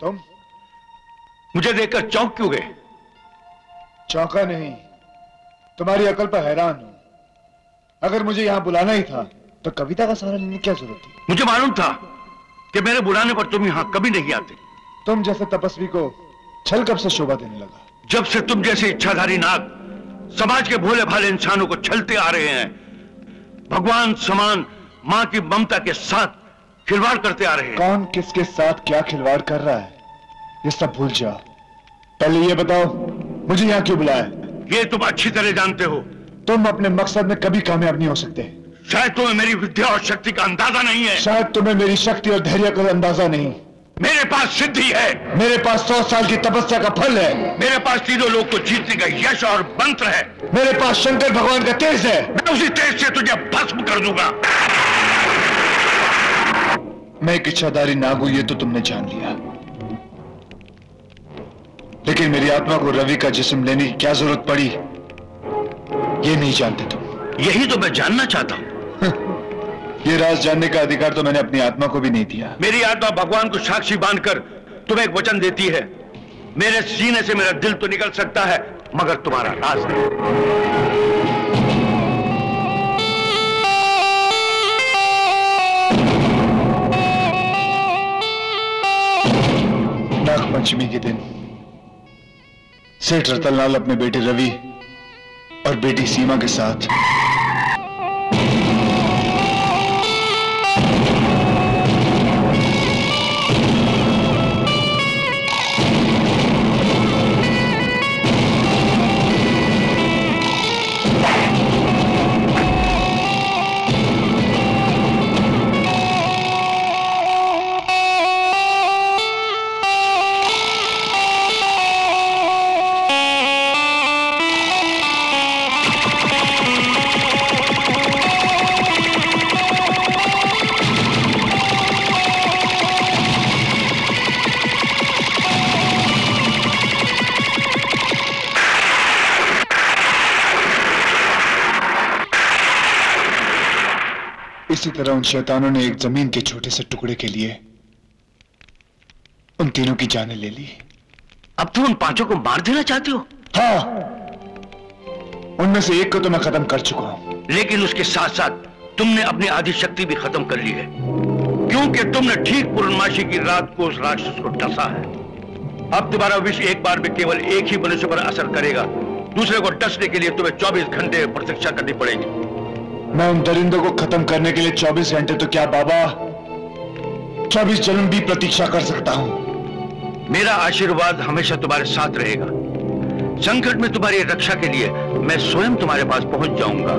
तुम? मुझे देखकर चौंक क्यों गए? चौंका नहीं। तुम्हारी अकल पर हैरान हूँ। अगर मुझे यहाँ बुलाना ही था तो कविता का सहारा लेने की क्या ज़रूरत थी? मुझे मालूम था कि मेरे बुलाने पर तुम यहाँ कभी नहीं आते। तुम जैसे तपस्वी को छल कब से शोभा देने लगा? जब से तुम जैसे इच्छाधारी नाग समाज के भोले भाले इंसानों को छलते आ रहे हैं भगवान समान माँ की ममता के साथ खिलवाड़ करते आ रहे हैं। कौन किसके साथ क्या खिलवाड़ कर रहा है? ये सब भूल जाओ। पहले ये बताओ मुझे यहाँ क्यों बुलाया? ये तुम अच्छी तरह जानते हो। तुम अपने मकसद में कभी कामयाब नहीं हो सकते। शायद तुम्हें मेरी विद्या और शक्ति का अंदाज़ा नहीं है। शायद तुम्हें मेरी शक्ति और धैर्य का अंदाज़ा नहीं। मेरे पास सिद्धि है। मेरे पास सौ साल की तपस्या का फल है। मेरे पास तीनों लोग को जीतने का यश और मंत्र है। मेरे पास शंकर भगवान का तेज है। मैं उसी तेज से तुझे भस्म कर दूँगा। मैं एक इच्छाधारी नाग हूँ ये तो तुमने जान लिया। लेकिन मेरी आत्मा को रवि का जिस्म लेने की क्या ज़रूरत पड़ी ये नहीं जानते तुम। यही तो मैं जानना चाहता हूँ ये राज जानने का अधिकार तो मैंने अपनी आत्मा को भी नहीं दिया। मेरी आत्मा भगवान को साक्षी बांधकर तुम्हें एक वचन देती है। मेरे सीने से मेरा दिल तो निकल सकता है मगर तुम्हारा राज नहीं। नाग पंचमी के दिन सेठ रतनलाल अपने बेटे रवि और बेटी सीमा के साथ इसी तरह उन शैतानों ने एक ज़मीन के छोटे से टुकड़े के लिए उन तीनों की जानें ले ली। अब तुम उन पाँचों को मार देना चाहते हो? हाँ। उनमें से एक को तो मैं खत्म कर चुका हूँ। लेकिन उसके साथ साथ तुमने अपनी आदि शक्ति भी खत्म कर ली है। क्योंकि तुमने ठीक पूर्णमाशी की रात को उस राक्षस को डसा है। अब तुम्हारा विष एक बार में केवल एक ही मनुष्य पर असर करेगा। दूसरे को डसने के लिए तुम्हें 24 घंटे प्रतीक्षा करनी पड़ेगी। मैं उन दरिंदों को खत्म करने के लिए 24 घंटे तो क्या बाबा? 24 जन्म भी प्रतीक्षा कर सकता हूँ। मेरा आशीर्वाद हमेशा तुम्हारे साथ रहेगा। संकट में तुम्हारी रक्षा के लिए मैं स्वयं तुम्हारे पास पहुँच जाऊँगा।